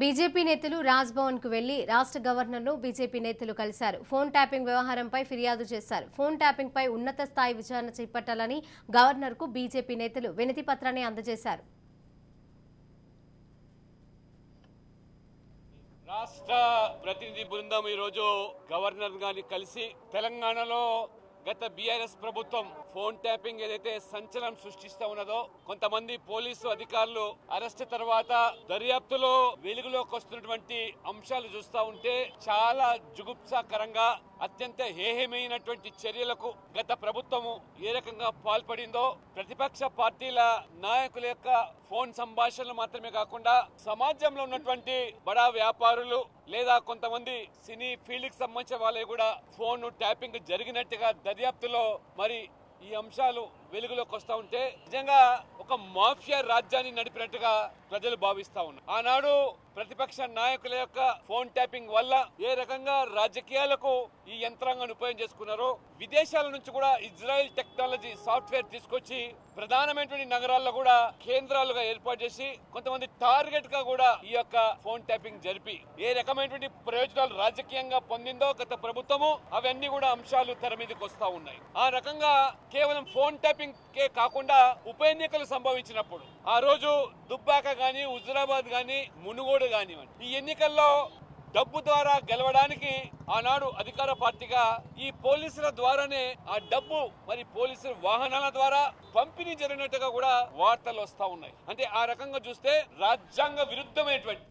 BJP నేతలు రాజ్భవన్కు వెళ్ళి రాష్ట్ర గవర్నర్ను బీజేపీ నేతలు కలిశారు. ఫోన్ ట్యాపింగ్ వ్యవహారంపై ఫిర్యాదు చేశారు. ఫోన్ ట్యాపింగ్పై ఉన్నత స్థాయి విచారణ చేపట్టాలని గవర్నర్కు బీజేపీ నేతలు వినతి పత్రాన్ని అందజేశారు. రాష్ట్ర ప్రతినిధి బృందం ఈరోజు గవర్నర్ గారిని కలిసి తెలంగాణలో గత బీఆర్ఎస్ ప్రభుత్వం ఫోన్ ట్యాపింగ్ ఏదైతే సంచలనం సృష్టిస్తా ఉన్నదో కొంతమంది పోలీసు అధికారులు అరెస్ట్ తర్వాత దర్యాప్తులో వెలుగులోకి వస్తున్నటువంటి అంశాలు చూస్తా ఉంటే చాలా జుగుప్సాకరంగా అత్యంత హేహమైనటువంటి చర్యలకు గత ప్రభుత్వము ఏ రకంగా పాల్పడిందో ప్రతిపక్ష పార్టీల నాయకుల యొక్క ఫోన్ సంభాషణలు మాత్రమే కాకుండా సమాజంలో ఉన్నటువంటి బడా వ్యాపారులు లేదా కొంతమంది సినీ ఫీల్డ్కి సంబంధించిన వాళ్ళే కూడా ఫోన్ ట్యాపింగ్ జరిగినట్టుగా దర్యాప్తులో మరి ఈ అంశాలు వెలుగులోకి వస్తా ఉంటే నిజంగా ఒక మాఫియా రాజ్యాన్ని నడిపినట్టుగా ప్రజలు భావిస్తా ఉన్నారు. ఆనాడు ప్రతిపక్ష నాయకుల యొక్క ఫోన్ ట్యాపింగ్ వల్ల ఏ రకంగా రాజకీయాలకు ఈ యంత్రాంగాన్ని ఉపయోగం చేసుకున్నారో విదేశాల నుంచి కూడా ఇజ్రాయెల్ టెక్నాలజీ సాఫ్ట్వేర్ తీసుకొచ్చి ప్రధానమైనటువంటి నగరాల్లో కూడా కేంద్రాలుగా ఏర్పాటు చేసి కొంతమంది టార్గెట్గా కూడా ఈ యొక్క ఫోన్ ట్యాపింగ్ జరిపి ఏ రకమైనటువంటి ప్రయోజనాలు రాజకీయంగా పొందిందో గత ప్రభుత్వము అవన్నీ కూడా అంశాలు తెర మీదకి వస్తా ఉన్నాయి. ఆ రకంగా కేవలం ఫోన్ ట్యాపింగ్ కే కాకుండా ఉప ఎన్నికలు సంభవించినప్పుడు ఆ రోజు దుబ్బాక గాని హుజరాబాద్ గాని మునుగోడు కానివ్వండి. ఈ ఎన్నికల్లో డబ్బు ద్వారా గెలవడానికి ఆనాడు అధికార పార్టీగా ఈ పోలీసుల ద్వారానే ఆ డబ్బు మరి పోలీసుల వాహనాల ద్వారా పంపిణీ జరిగినట్టుగా కూడా వార్తలు వస్తా ఉన్నాయి. అంటే ఆ రకంగా చూస్తే రాజ్యాంగ విరుద్ధమైనటువంటి